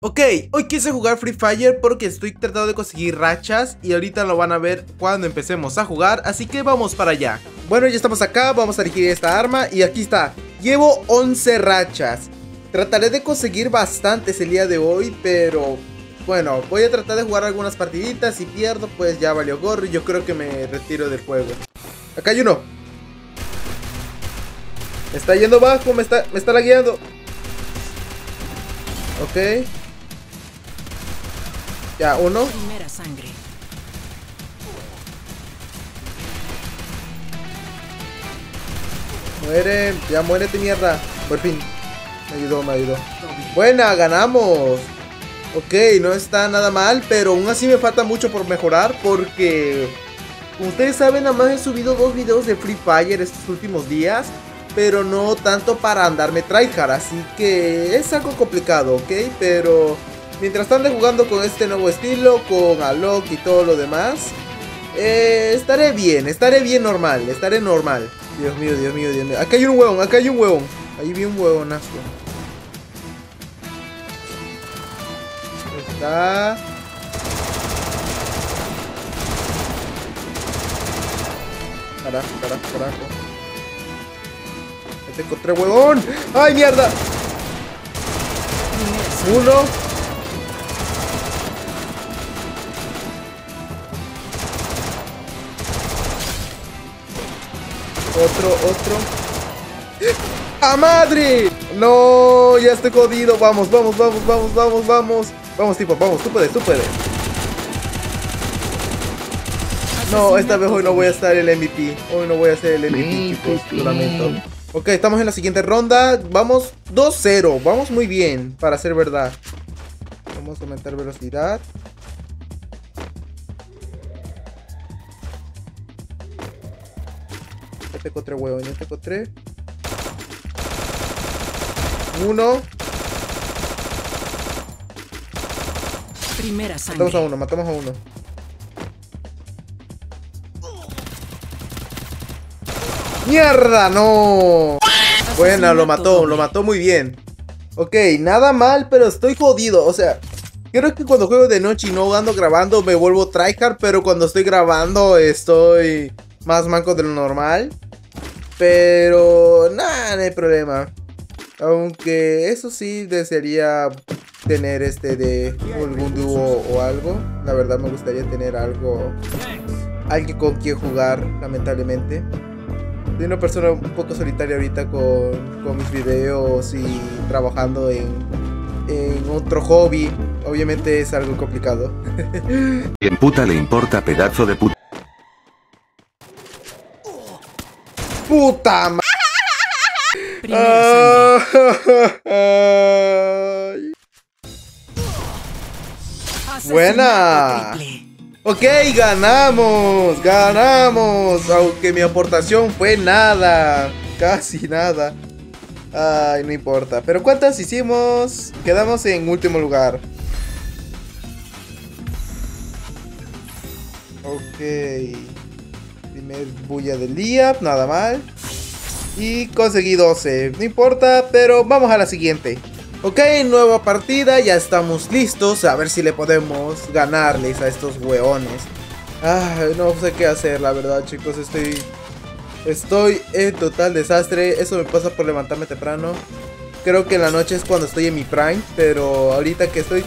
Ok, hoy quise jugar Free Fire porque estoy tratando de conseguir rachas y ahorita lo van a ver cuando empecemos a jugar, así que vamos para allá. Bueno, ya estamos acá, vamos a elegir esta arma y aquí está. Llevo 11 rachas. Trataré de conseguir bastantes el día de hoy, pero bueno, voy a tratar de jugar algunas partiditas. Si pierdo, pues ya valió gorro y yo creo que me retiro del juego. Acá hay uno. Me está yendo bajo, me está, me está lagueando. Ok. Ya, uno. Primera sangre. Muere, ya muérete mierda. Por fin. Me ayudó, me ayudó. Buena, ganamos. Ok, no está nada mal, pero aún así me falta mucho por mejorar porque... Como ustedes saben, nada más he subido dos videos de Free Fire estos últimos días. Pero no tanto para andarme tryhard, así que es algo complicado, ¿ok? Pero mientras ande jugando con este nuevo estilo, con Alok y todo lo demás, eh, estaré bien, estaré bien normal, estaré normal. Dios mío, Dios mío, Dios mío. Acá hay un huevón, acá hay un huevón. Ahí vi un huevonazo. Está. Carajo, carajo, carajo. Ahí te encontré, huevón. ¡Ay, mierda! Uno. Otro, otro. ¡A madre! No, ya estoy jodido. Vamos, vamos, vamos, vamos, vamos, vamos. Vamos, tipo, vamos, tú puedes, tú puedes. No, esta vez hoy no voy a estar el MVP. Hoy no voy a ser el MVP, chicos. Lo lamento. Ok, estamos en la siguiente ronda. Vamos 2-0. Vamos muy bien, para ser verdad. Vamos a aumentar velocidad. Ya te encontré, huevón. Ya te encontré. Uno. Primera Matamos a sangre. uno, matamos a uno. ¡Mierda! ¡No! Buena, lo mató, lo mató muy bien. Ok, nada mal, pero estoy jodido. O sea, creo que cuando juego de noche y no ando grabando me vuelvo tryhard, pero cuando estoy grabando estoy más manco de lo normal. Pero nada, no hay problema. Aunque eso sí desearía tener este de algún dúo o algo. La verdad me gustaría tener algo, alguien con quien jugar, lamentablemente. Soy una persona un poco solitaria ahorita con, con mis videos y trabajando en, en otro hobby. Obviamente es algo complicado. ¿Quién puta le importa pedazo de puta? ¡Puta ma- Primera sangre. Ay. Asesinato buena. Ok, ganamos, ganamos. Aunque mi aportación fue nada, casi nada. Ay, no importa. Pero ¿cuántas hicimos? Quedamos en último lugar. Ok. Primer bulla del día, nada mal. Y conseguí 12. No importa, pero vamos a la siguiente. Ok, nueva partida, ya estamos listos. A ver si le podemos ganarles a estos weones. Ay, no sé qué hacer, la verdad, chicos. Estoy. Estoy en total desastre. Eso me pasa por levantarme temprano. Creo que en la noche es cuando estoy en mi prime. Pero ahorita que estoy.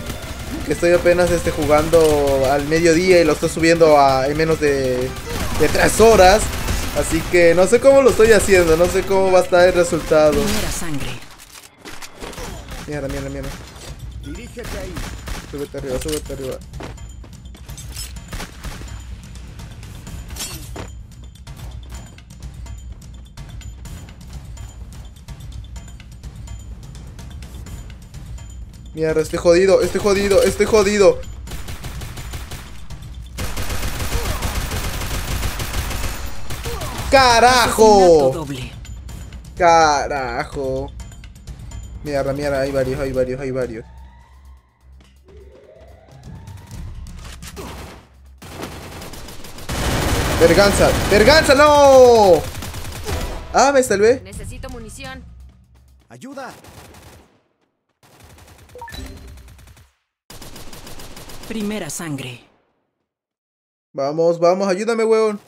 Que estoy apenas este, jugando al mediodía y lo estoy subiendo a en menos de, de 3 horas. Así que no sé cómo lo estoy haciendo. No sé cómo va a estar el resultado. Sangre. Mierda, mierda, mierda. Súbete arriba, súbete arriba. Mierda, estoy jodido, estoy jodido, estoy jodido. ¡Carajo! doble. Carajo. Mierda, mierda, hay varios, hay varios, hay varios. Verganza, verganza, no. Ah, me salvé. Necesito munición. ¡Ayuda! Primera sangre. Vamos, vamos, ayúdame, weón.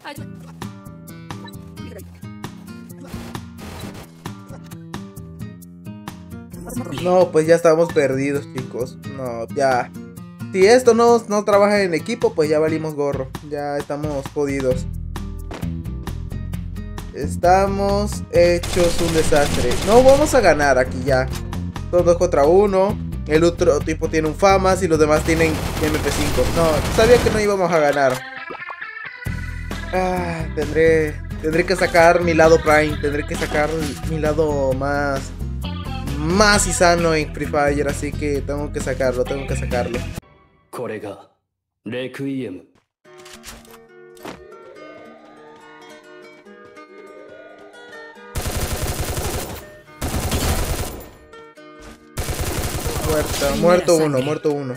No, pues ya estamos perdidos, chicos. No, ya. Si esto no, no trabaja en equipo, pues ya valimos gorro. Ya estamos jodidos. Estamos hechos un desastre. No vamos a ganar aquí ya. Son dos contra uno. El otro tipo tiene un FAMAS y los demás tienen MP5. No, sabía que no íbamos a ganar. Ah, tendré, tendré que sacar mi lado Prime. Tendré que sacar mi lado más, más Isano en Free Fire, así que tengo que sacarlo, tengo que sacarlo. Muerta, muerto uno, muerto uno.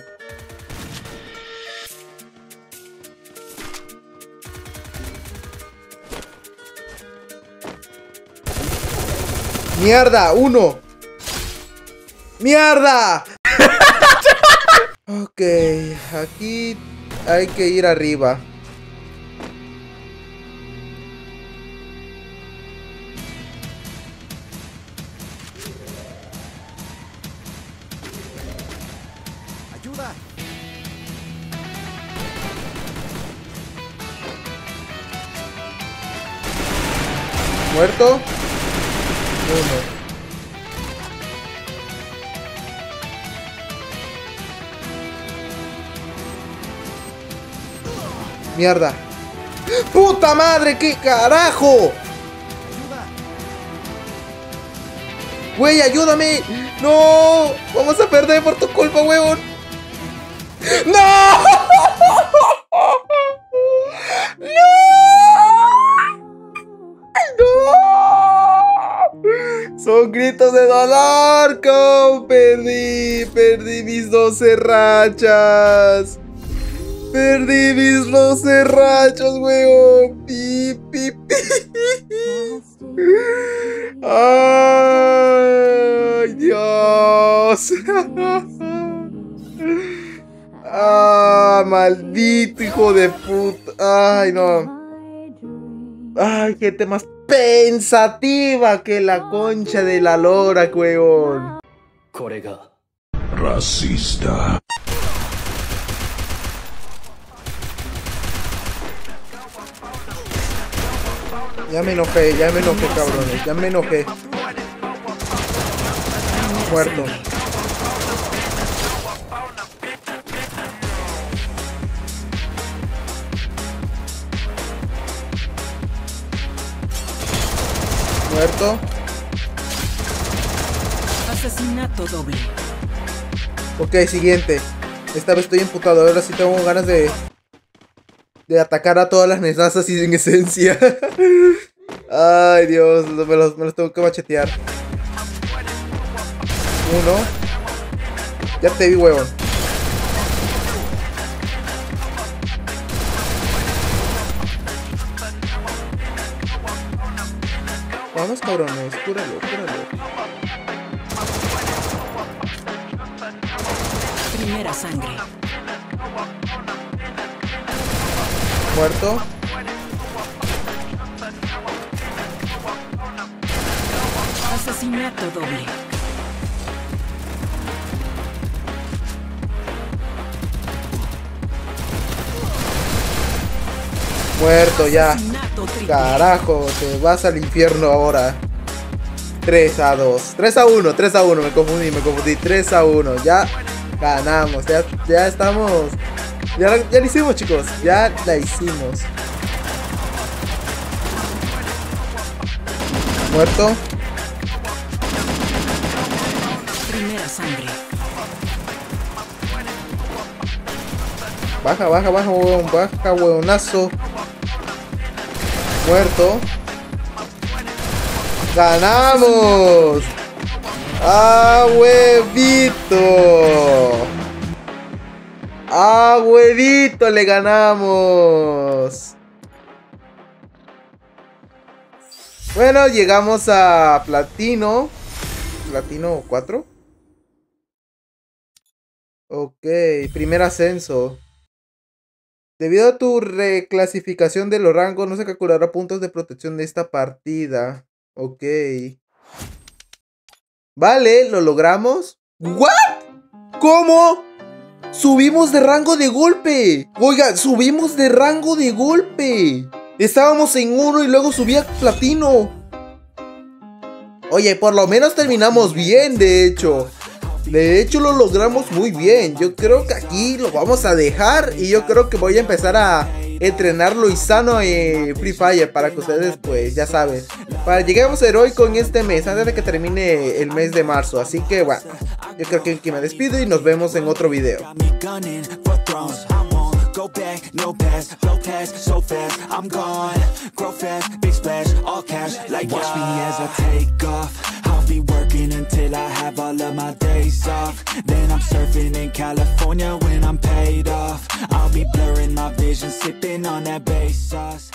¡Mierda! ¡Uno! ¡Mierda! ok, aquí hay que ir arriba. ¿Muerto? Uno. Mierda. ¡Puta madre! ¿Qué carajo? Güey, ayúdame. No. Vamos a perder por tu culpa, huevón. ¡No! ¡No! Son gritos de dolor. Perdí, perdí mis 12 rachas. Perdí mis 12 rachos, weón. Pi, pi. Ay, Dios. Ah, maldito hijo de puta. Ay, no. Ay, gente más pensativa que la concha de la lora, weón. Racista. Ya me enojé, ya me enojé, cabrones. Ya me enojé. Muerto. Muerto. Asesinato doble. Ok, siguiente. Esta vez estoy emputado. Ahora sí tengo ganas de. De atacar a todas las nesazas y sin esencia. Ay, Dios. Me los, me los tengo que machetear. Uno. Ya te vi, huevón. Vamos, cabrones. Cúralo, cúralo. Primera sangre. Muerto. Doble. Muerto ya. Carajo, te vas al infierno ahora. 3 a 2. 3 a 1, 3 a 1. Me confundí, me confundí. 3 a 1. Ya ganamos. Ya, ya estamos. Ya, la- ya lo hicimos, chicos. Ya la hicimos. Muerto. Baja, baja, baja, huevón. Baja, huevonazo. Muerto. ¡Ganamos! ¡Ah, huevito! ¡Ah, huevito! ¡Le ganamos! Bueno, llegamos a Platino. Platino 4. Ok, primer ascenso. Debido a tu reclasificación de los rangos, no se calculará puntos de protección de esta partida. Ok. Vale, lo logramos. ¿What? ¿Cómo? Subimos de rango de golpe. Oiga, subimos de rango de golpe. Estábamos en oro y luego subía platino. Oye, por lo menos terminamos bien, de hecho. De hecho, lo logramos muy bien. Yo creo que aquí lo vamos a dejar. Y yo creo que voy a empezar a entrenar Luisano en Free Fire. Para que ustedes, pues, ya saben. Para lleguemos a heroico en este mes. Antes de que termine el mes de marzo. Así que, bueno. Yo creo que aquí me despido y nos vemos en otro video. No so fast. I'm gone, grow fast, big splash, all cash. Like watch me as I take off. I'll be working until I have all of my days off. Then I'm surfing in California when I'm paid off. I'll be blurring my vision, sipping on that bass sauce.